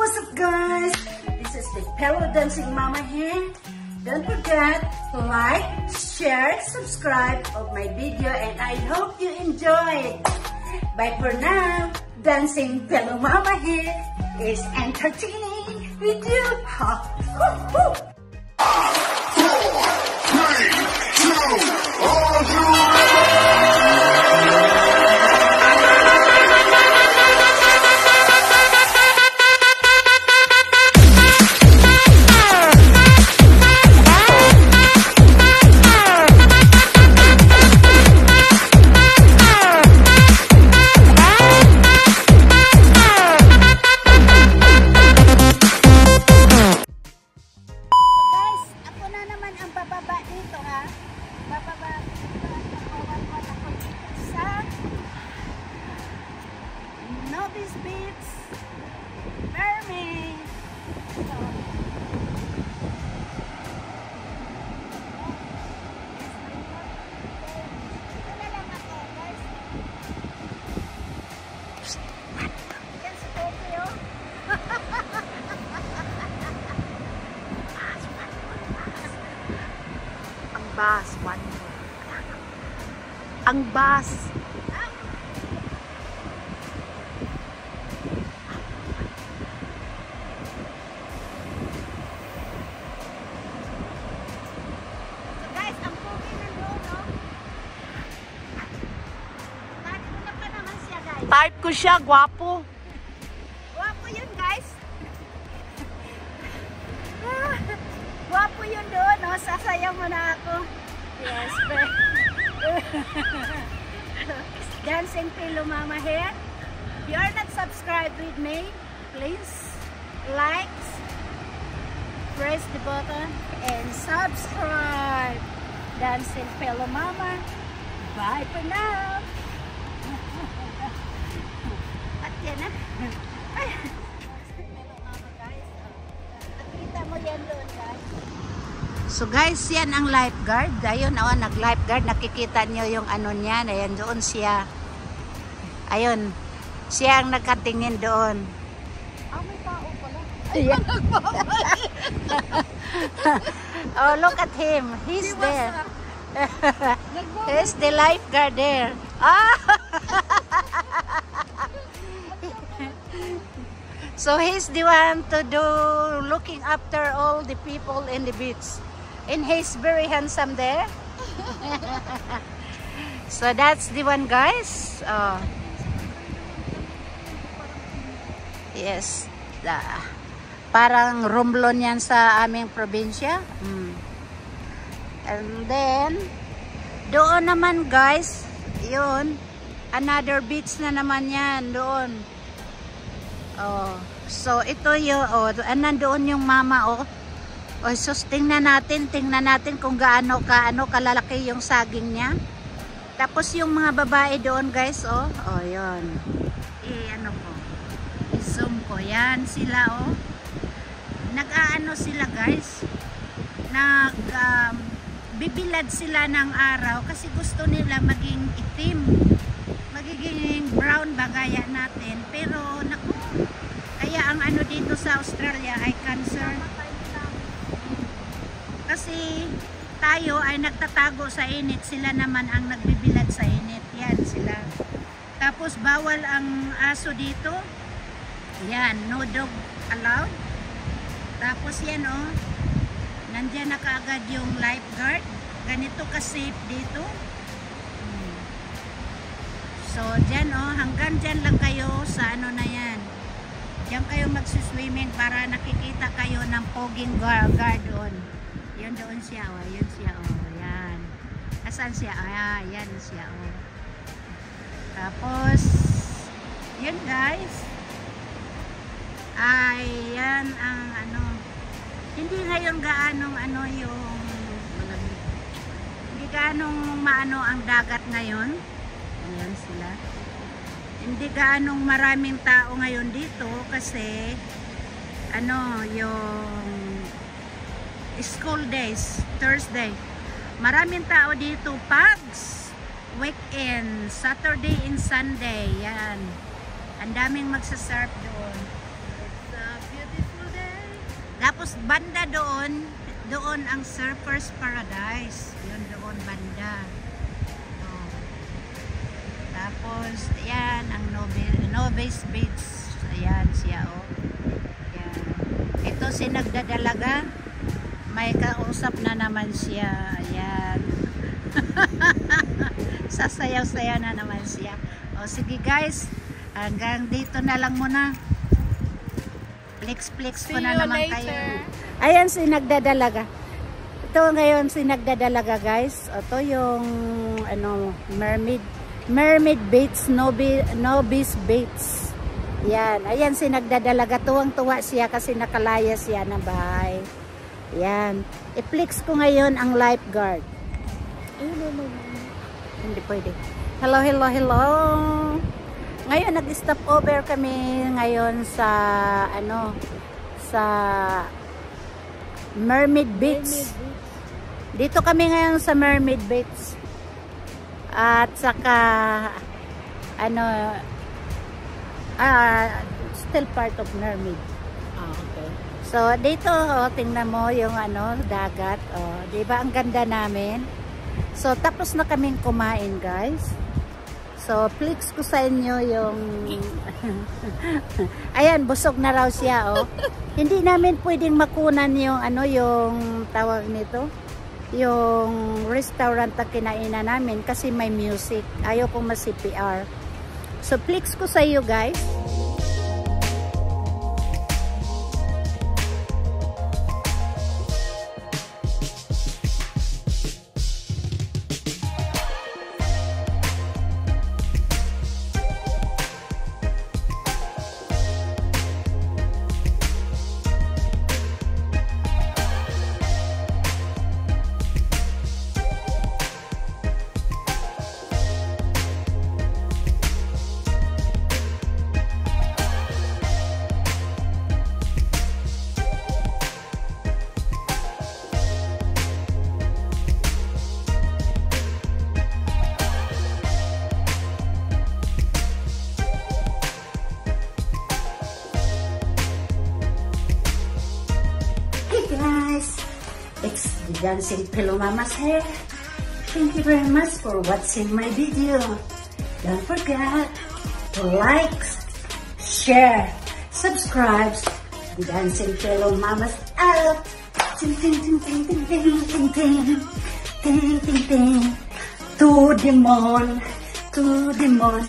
What's up guys? This is the Pillow Dancing Mama here. Don't forget to like, share, subscribe of my video and I hope you enjoy. It. Bye for now. Dancing Pillow Mama here is entertaining with you. Ha! Woo, woo. Guys, bus, one. Ang bus. So guys, ang pogi nandoon, no? Natin na pa naman siya, guys. Type ko siya, gwapo. Guwapo yun, guys. Guwapo yun doon, no? Sasayaw mo na ako. Yes, but... Dancing Pillow Mama here. If you are not subscribed with me, please like, press the button, and subscribe. Dancing Pillow Mama. Bye for now. At yan na. So guys, yan ang lifeguard. Ayun, oh, nag-lifeguard. Nakikita niyo yung ano niya. Ayan, doon siya. Ayun. Siya ang nakatingin doon. Ah, may tao pala. Ayan. oh, look at him. He's there. He's the lifeguard there. Ah! so he's the one to do looking after all the people in the beach. And he's very handsome there. so that's the one guys. Oh. Yes. The, parang rumblon yan sa aming probinsya. Mm. And then, doon naman guys, yun, another beach na naman yan doon. Oh, so ito yung, oh, ah, nandoon yung mama, oh. Oh, sus, tingnan natin, tingnan natin kung gaano ka, ano, kalalaki yung saging niya. Tapos yung mga babae doon guys, oh, oh, yun. Eh, ano ko, i-zoom ko, yan sila, oh. Nag-aano sila guys, nag, um, bibilad sila ng araw kasi gusto nila maging itim magiging brown bagaya natin pero naku kaya ang ano dito sa Australia ay cancer kasi tayo ay nagtatago sa init sila naman ang nagbibilad sa init yan sila tapos bawal ang aso dito yan no dog allowed tapos yan oh Nandiyan na kaagad yung lifeguard. Ganito ka-safe dito. Hmm. So, dyan oh, hanggang dyan lang kayo sa ano na yan. Diyan kayo magsuswimming para nakikita kayo ng poging guard doon. Yun doon siya, oh. Yun siya, oh. Yan. Asan siya? Ah, yan siya, oh. Tapos, yun guys. Ay, yan ang ano, hindi ngayon gaanong ano yung hindi gaanong maano ang dagat ngayon ayan sila hindi gaanong maraming tao ngayon dito kasi ano yung school days Thursday maraming tao dito pags weekend Saturday and Sunday yan ang daming magsasurf doon it's uh, Tapos banda doon, doon ang Surfers Paradise. Yun doon banda. Oh. Tapos, yan, ang Novice Beach. Ayan siya, oh. Yan. Ito si nagdadalaga. May kausap na naman siya. Ayan. Sasayaw-saya na naman siya. O sige guys, hanggang dito na lang muna. Flex-flex ko na naman later. kayo. Ayan si nagdadalaga. Ito ngayon si nagdadalaga guys. Ito yung ano, mermaid mermaid baits, nobi, novice baits. Yan. Ayan si nagdadalaga. Tuwang-tuwa siya kasi nakalaya siya ng bahay. Yan. I-flex ko ngayon ang lifeguard. Hindi pwede. Hello, hello, hello. Ngayon nag-stop over kami ngayon sa ano sa Mermaid Beach. Dito kami ngayon sa Mermaid Beach. At saka ano ah still part of Mermaid. Ah, okay. So dito oh, tingnan mo yung ano dagat. Oh, 'di ba ang ganda namin? So tapos na kaming kumain, guys. So flex ko sa inyo yung Ayan, busog na raw siya, oh. Hindi namin pwedeng makunan yung ano yung tawag nito. Yung restaurant na kinainan namin kasi may music. Ayaw kong ma-CPR. So flex ko sa iyo, guys. Dancing Pillow Mama's hair. Thank you very much for watching my video. Don't forget to like, share, subscribe the Dancing Pillow Mama's out. Ting ting ting ting ting ting ting ting to the moon, to the moon.